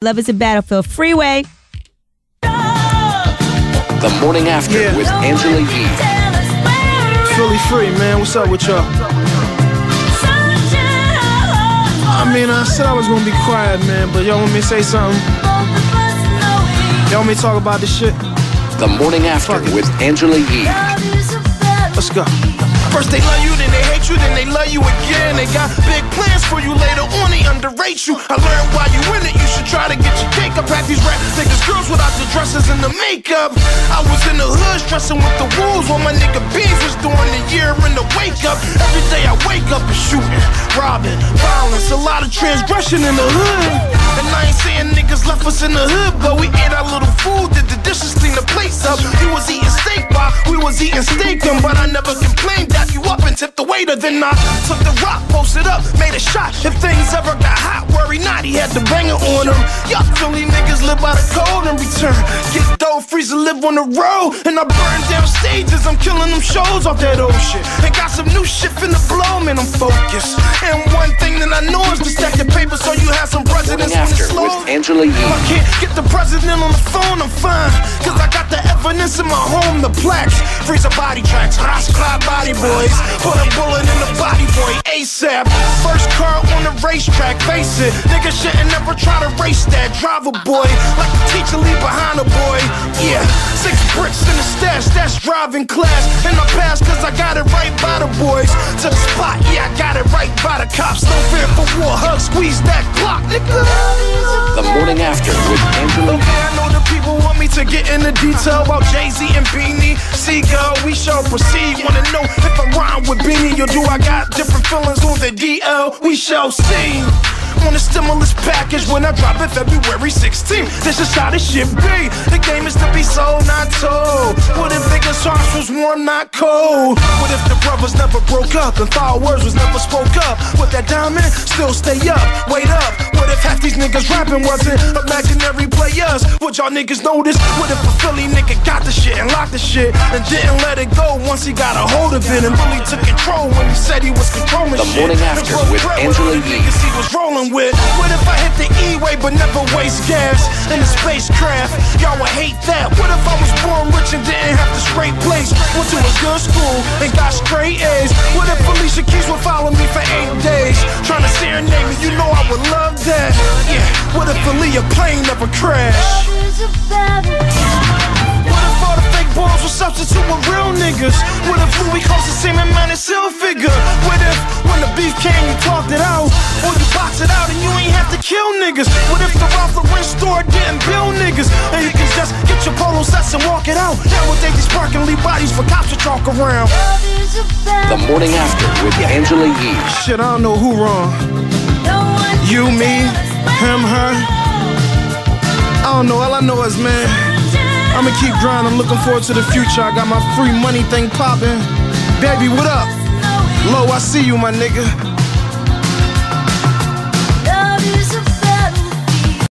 Love is a battlefield. Freeway. The morning after Yeah. with Angela Yee. Philly free, man. What's up with y'all? I mean, I said I was gonna be quiet, man, but y'all want me to say something? Y'all want me to talk about this shit? The morning after with Angela Yee. Let's go. First they love you, then they hate you, then they love you again. They got big plans for you later on, they underrate you. I learned why you in it, you should try to get your cake up. Had these rap niggas, girls without the dresses and the makeup. I was in the hood stressing with the wolves while my nigga Beans was doing the year in the wake up. Every day I wake up and shooting, robbing, violence, a lot of transgression in the hood. And I ain't saying niggas left us in the hood, but we ate our little food, did the dishes, clean the plates up. You was eating steak while we was eating steak, but I never complained that you up and tipped the waiter. Then I took the rock, posted up, made a shot. If things ever got hot, worry not, he had the banger on him. Y'all Philly niggas live by the code and return. Get dough, freeze and live on the road. And I burn down stages, I'm killing them shows off that old shit. And got some new shit finna blow, man, I'm focused. And one thing that I know is Angela If I Yee. can't get the president on the phone, I'm fine. Cause I got the evidence in my home, the plaques. Freeze a body tracks, Ross Clyde body boys. Put a bullet in the body boy ASAP. First car on the racetrack, face it. Nigga shouldn't never try to race that. Driver boy, like the teacher leave that's driving class. In my past, cause I got it right by the boys. To the spot, yeah, I got it right by the cops. No fear for war, hug, squeeze that clock, nigga. The morning after with Angela. Okay, I know the people want me to get into detail about Jay Z and Beanie. See, girl, we shall proceed. Wanna know if I rhyme with Beanie or do I got different feelings on the DL? We shall see. On a stimulus package when I drop it February 16th. This is how this shit be. The game is to be sold, not told. What if bigger songs was warm, not cold? What if the brothers never broke up and foul words was never spoke up? Would that diamond still stay up? Wait up. What if half these niggas rapping wasn't imaginary players? Would y'all niggas notice? What if a Philly nigga got the shit and locked the shit and didn't let it go once he got a hold of it and really took control when he said he was controlling The shit? Morning After with Angela Yee. niggas he was rolling with. What if I hit the E-way but never waste gas in the spacecraft? Y'all would hate that. What if I was born rich and didn't have the straight place? Went to a good school and got straight A's. What if Alicia Keys would follow me for eight days? Trying to serenade me, you know I would love that. Yeah. What if Aaliyah plane never crashed? What if all the fake balls were substitute with real niggas? What if Louis cost the same amount as still figure? What if when the beef came you talked it out? Or you ain't have to kill niggas? What if the Ralph Lauren store didn't bill niggas? And you can just get your polo sets and walk it out? Nowadays these parking leave bodies for cops to talk around. The morning after with Angela Yee. Shit, I don't know who wrong. You, me, him, her. I don't know, all I know is man. I'ma keep grinding, looking forward to the future. I got my free money thing popping. Baby, what up? Low, I see you, my nigga.